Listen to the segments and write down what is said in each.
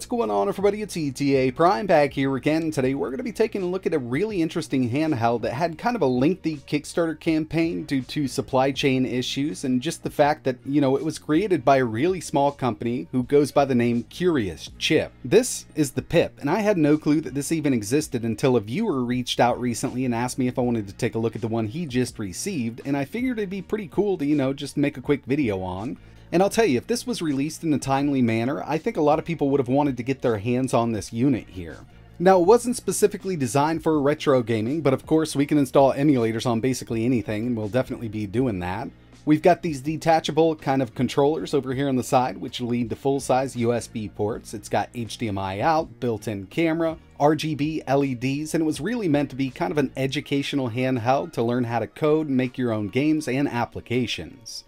What's going on everybody, it's ETA Prime back here again. Today we're going to be taking a look at a really interesting handheld that had kind of a lengthy Kickstarter campaign due to supply chain issues and just the fact that, you know, it was created by a really small company who goes by the name Curious Chip. This is the PIP, and I had no clue that this even existed until a viewer reached out recently and asked me if I wanted to take a look at the one he just received, and I figured it'd be pretty cool to, you know, just make a quick video on. And I'll tell you, if this was released in a timely manner, I think a lot of people would have wanted to get their hands on this unit here. Now, it wasn't specifically designed for retro gaming, but of course we can install emulators on basically anything, and we'll definitely be doing that. We've got these detachable kind of controllers over here on the side, which lead to full-size USB ports. It's got HDMI out, built-in camera, RGB LEDs, and it was really meant to be kind of an educational handheld to learn how to code and make your own games and applications.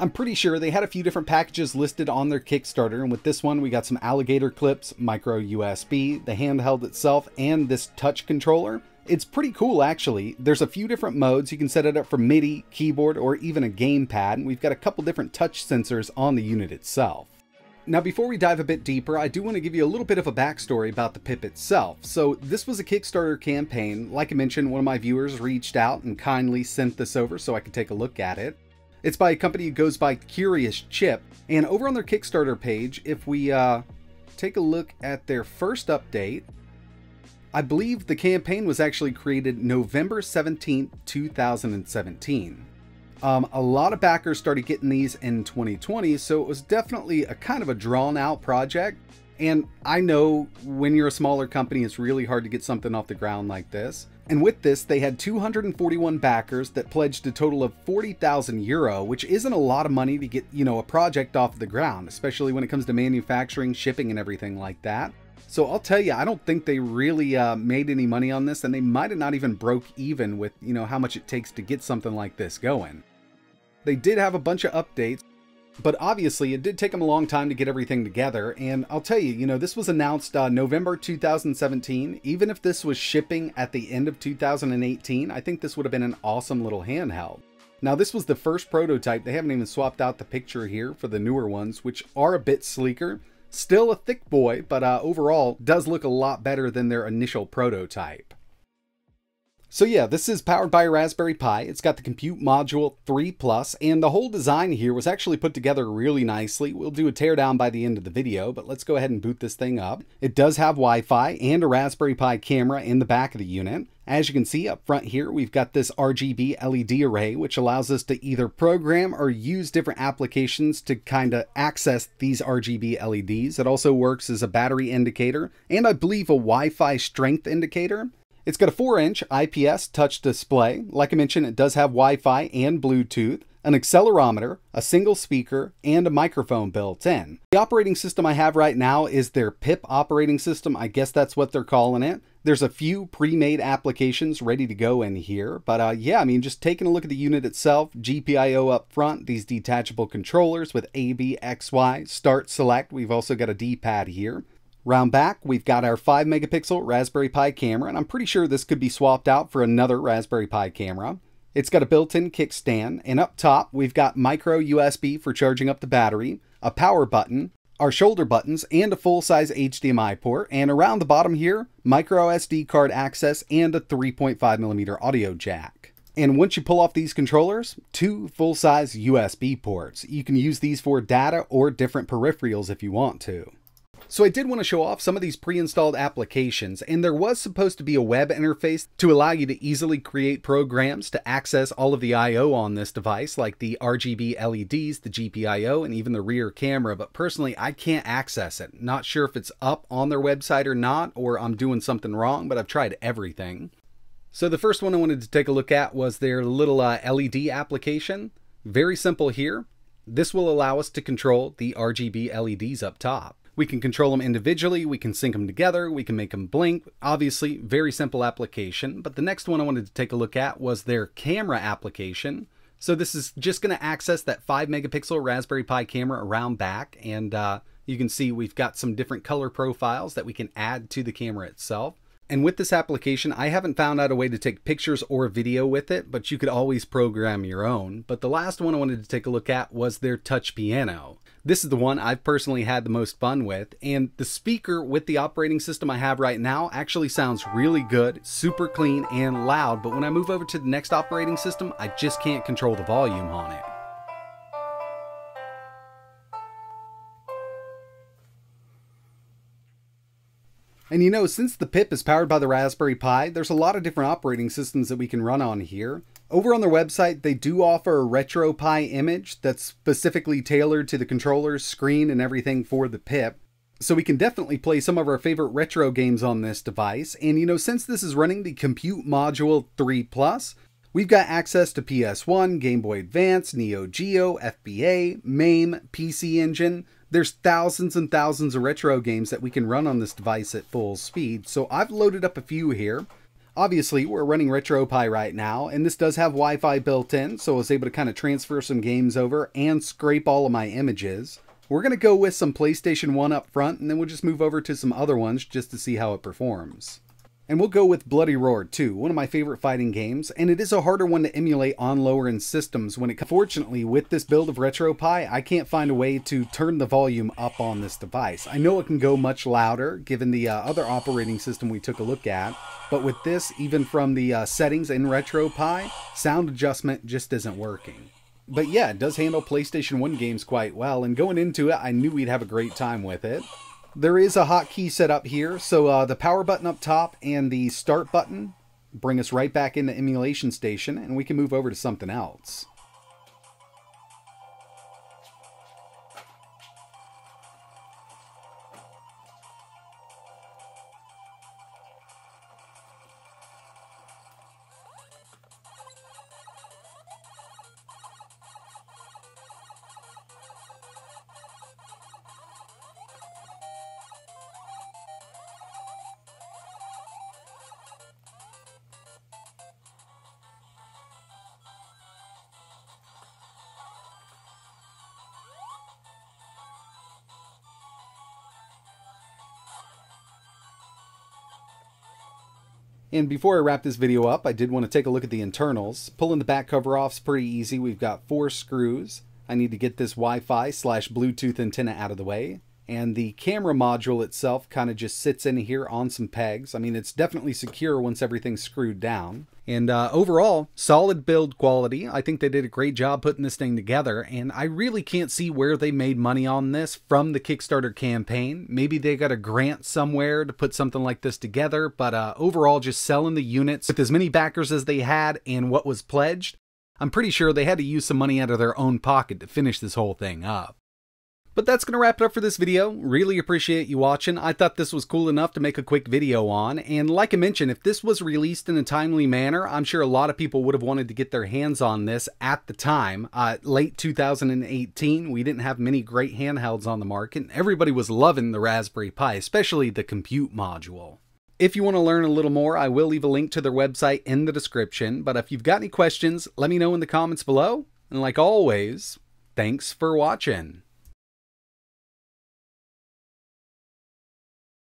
I'm pretty sure they had a few different packages listed on their Kickstarter, and with this one we got some alligator clips, micro USB, the handheld itself, and this touch controller. It's pretty cool actually. There's a few different modes. You can set it up for MIDI, keyboard, or even a gamepad, and we've got a couple different touch sensors on the unit itself. Now before we dive a bit deeper, I do want to give you a little bit of a backstory about the PIP itself. So this was a Kickstarter campaign. Like I mentioned, one of my viewers reached out and kindly sent this over so I could take a look at it. It's by a company that goes by Curious Chip. And over on their Kickstarter page, if we uh, take a look at their first update, I believe the campaign was actually created November 17, 2017. Um, a lot of backers started getting these in 2020, so it was definitely a kind of a drawn out project. And I know when you're a smaller company, it's really hard to get something off the ground like this. And with this, they had 241 backers that pledged a total of 40,000 euro, which isn't a lot of money to get, you know, a project off the ground, especially when it comes to manufacturing, shipping, and everything like that. So I'll tell you, I don't think they really uh, made any money on this, and they might have not even broke even with, you know, how much it takes to get something like this going. They did have a bunch of updates, but obviously, it did take them a long time to get everything together. And I'll tell you, you know, this was announced uh, November 2017. Even if this was shipping at the end of 2018, I think this would have been an awesome little handheld. Now, this was the first prototype. They haven't even swapped out the picture here for the newer ones, which are a bit sleeker. Still a thick boy, but uh, overall does look a lot better than their initial prototype. So yeah, this is powered by a Raspberry Pi. It's got the Compute Module 3 Plus, and the whole design here was actually put together really nicely. We'll do a teardown by the end of the video, but let's go ahead and boot this thing up. It does have Wi-Fi and a Raspberry Pi camera in the back of the unit. As you can see up front here, we've got this RGB LED array, which allows us to either program or use different applications to kind of access these RGB LEDs. It also works as a battery indicator and I believe a Wi-Fi strength indicator. It's got a 4-inch IPS touch display. Like I mentioned, it does have Wi-Fi and Bluetooth, an accelerometer, a single speaker, and a microphone built in. The operating system I have right now is their PIP operating system. I guess that's what they're calling it. There's a few pre-made applications ready to go in here, but uh, yeah, I mean, just taking a look at the unit itself, GPIO up front, these detachable controllers with A, B, X, Y, start, select. We've also got a D-pad here. Round back, we've got our 5 megapixel Raspberry Pi camera, and I'm pretty sure this could be swapped out for another Raspberry Pi camera. It's got a built-in kickstand, and up top, we've got micro USB for charging up the battery, a power button, our shoulder buttons, and a full-size HDMI port, and around the bottom here, micro SD card access and a 3.5mm audio jack. And once you pull off these controllers, two full-size USB ports. You can use these for data or different peripherals if you want to. So I did want to show off some of these pre-installed applications, and there was supposed to be a web interface to allow you to easily create programs to access all of the I.O. on this device, like the RGB LEDs, the GPIO, and even the rear camera, but personally I can't access it. Not sure if it's up on their website or not, or I'm doing something wrong, but I've tried everything. So the first one I wanted to take a look at was their little uh, LED application. Very simple here. This will allow us to control the RGB LEDs up top. We can control them individually, we can sync them together, we can make them blink. Obviously, very simple application. But the next one I wanted to take a look at was their camera application. So this is just going to access that 5 megapixel Raspberry Pi camera around back. And uh, you can see we've got some different color profiles that we can add to the camera itself. And with this application, I haven't found out a way to take pictures or video with it, but you could always program your own. But the last one I wanted to take a look at was their touch piano. This is the one I've personally had the most fun with, and the speaker with the operating system I have right now actually sounds really good, super clean, and loud, but when I move over to the next operating system, I just can't control the volume on it. And you know, since the PIP is powered by the Raspberry Pi, there's a lot of different operating systems that we can run on here. Over on their website, they do offer a RetroPie image that's specifically tailored to the controller's screen and everything for the PIP. So we can definitely play some of our favorite retro games on this device. And you know, since this is running the Compute Module 3 Plus, we've got access to PS1, Game Boy Advance, Neo Geo, FBA, MAME, PC Engine, there's thousands and thousands of retro games that we can run on this device at full speed, so I've loaded up a few here. Obviously, we're running RetroPie right now, and this does have Wi-Fi built in, so I was able to kind of transfer some games over and scrape all of my images. We're going to go with some PlayStation 1 up front, and then we'll just move over to some other ones just to see how it performs. And we'll go with Bloody Roar 2, one of my favorite fighting games, and it is a harder one to emulate on lower end systems when it Fortunately, with this build of RetroPie, I can't find a way to turn the volume up on this device. I know it can go much louder, given the uh, other operating system we took a look at, but with this, even from the uh, settings in RetroPie, sound adjustment just isn't working. But yeah, it does handle PlayStation 1 games quite well, and going into it, I knew we'd have a great time with it. There is a hotkey set up here, so uh, the power button up top and the start button bring us right back into the emulation station, and we can move over to something else. And before I wrap this video up, I did want to take a look at the internals. Pulling the back cover off is pretty easy. We've got four screws. I need to get this Wi-Fi slash Bluetooth antenna out of the way. And the camera module itself kind of just sits in here on some pegs. I mean, it's definitely secure once everything's screwed down. And uh, overall, solid build quality. I think they did a great job putting this thing together, and I really can't see where they made money on this from the Kickstarter campaign. Maybe they got a grant somewhere to put something like this together, but uh, overall, just selling the units with as many backers as they had and what was pledged, I'm pretty sure they had to use some money out of their own pocket to finish this whole thing up. But that's going to wrap it up for this video. Really appreciate you watching. I thought this was cool enough to make a quick video on. And like I mentioned, if this was released in a timely manner, I'm sure a lot of people would have wanted to get their hands on this at the time. Uh, late 2018, we didn't have many great handhelds on the market. Everybody was loving the Raspberry Pi, especially the compute module. If you want to learn a little more, I will leave a link to their website in the description. But if you've got any questions, let me know in the comments below. And like always, thanks for watching.